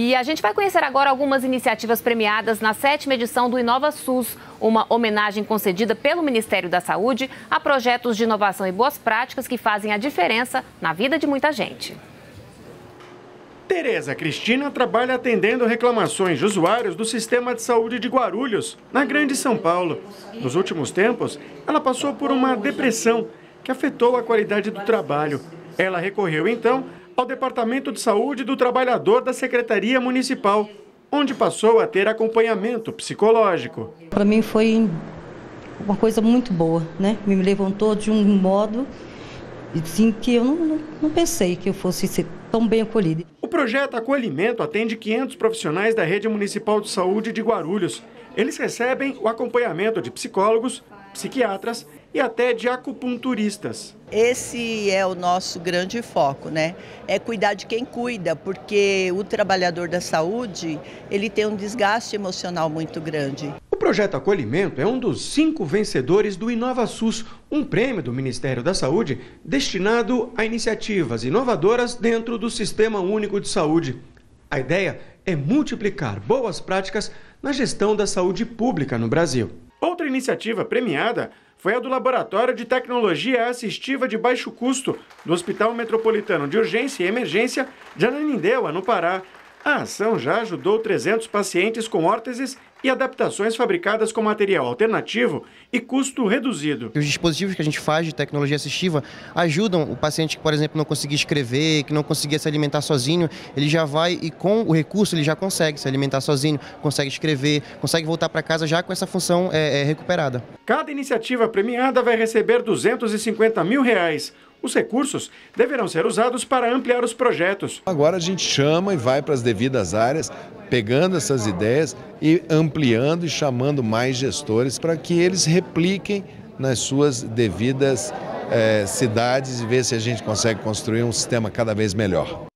E a gente vai conhecer agora algumas iniciativas premiadas na sétima edição do Inova SUS, uma homenagem concedida pelo Ministério da Saúde a projetos de inovação e boas práticas que fazem a diferença na vida de muita gente. Tereza Cristina trabalha atendendo reclamações de usuários do sistema de saúde de Guarulhos, na Grande São Paulo. Nos últimos tempos, ela passou por uma depressão que afetou a qualidade do trabalho. Ela recorreu então ao Departamento de Saúde do Trabalhador da Secretaria Municipal, onde passou a ter acompanhamento psicológico. Para mim foi uma coisa muito boa, né? Me levantou de um modo assim, que eu não, não, não pensei que eu fosse ser tão bem acolhida. O projeto Acolhimento atende 500 profissionais da Rede Municipal de Saúde de Guarulhos. Eles recebem o acompanhamento de psicólogos, psiquiatras e até de acupunturistas. Esse é o nosso grande foco, né? É cuidar de quem cuida, porque o trabalhador da saúde, ele tem um desgaste emocional muito grande. O projeto Acolhimento é um dos cinco vencedores do InovaSUS, um prêmio do Ministério da Saúde destinado a iniciativas inovadoras dentro do Sistema Único de Saúde. A ideia é multiplicar boas práticas na gestão da saúde pública no Brasil. Outra iniciativa premiada foi a do Laboratório de Tecnologia Assistiva de Baixo Custo do Hospital Metropolitano de Urgência e Emergência de Ananindeua, no Pará. A ação já ajudou 300 pacientes com órteses e adaptações fabricadas com material alternativo e custo reduzido. Os dispositivos que a gente faz de tecnologia assistiva ajudam o paciente que, por exemplo, não conseguia escrever, que não conseguia se alimentar sozinho, ele já vai e com o recurso ele já consegue se alimentar sozinho, consegue escrever, consegue voltar para casa já com essa função é, é, recuperada. Cada iniciativa premiada vai receber 250 mil reais. Os recursos deverão ser usados para ampliar os projetos. Agora a gente chama e vai para as devidas áreas, pegando essas ideias e ampliando e chamando mais gestores para que eles repliquem nas suas devidas é, cidades e ver se a gente consegue construir um sistema cada vez melhor.